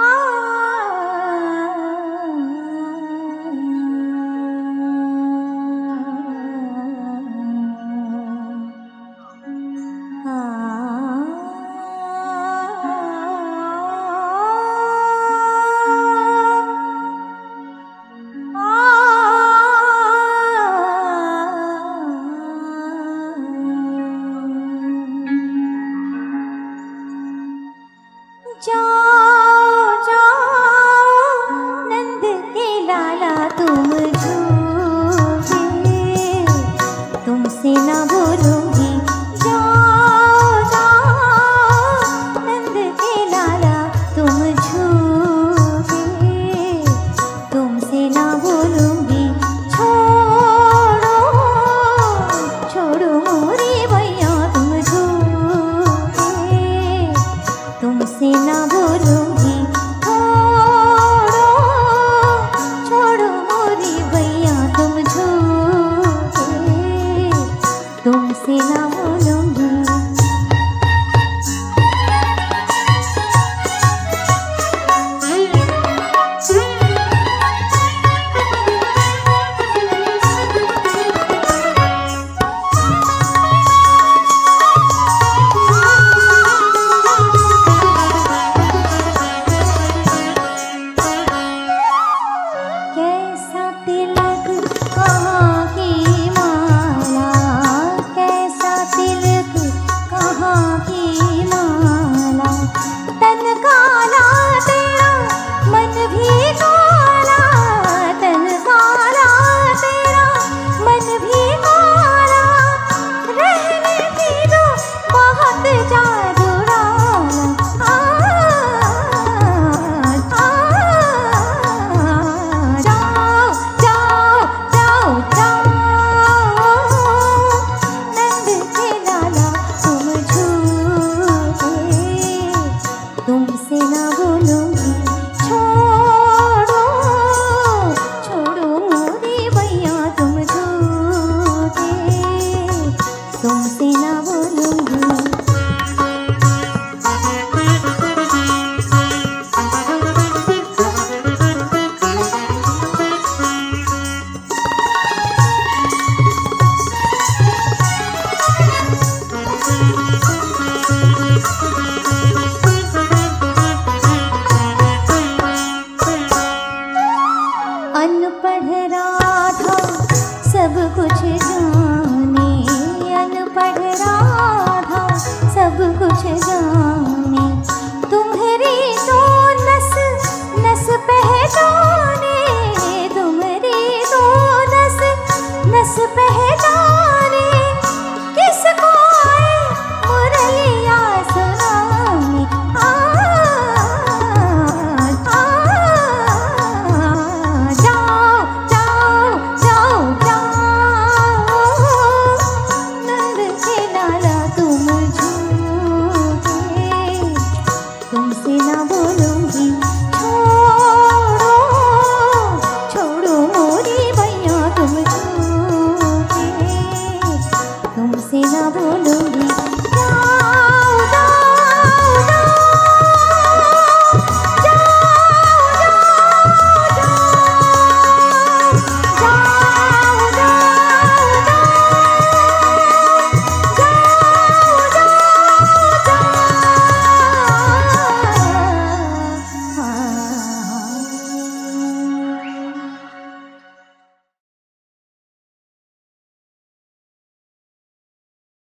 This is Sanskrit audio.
Oh. जाने अनपढ़ राधा सब तुमसे ना बोलूँगी।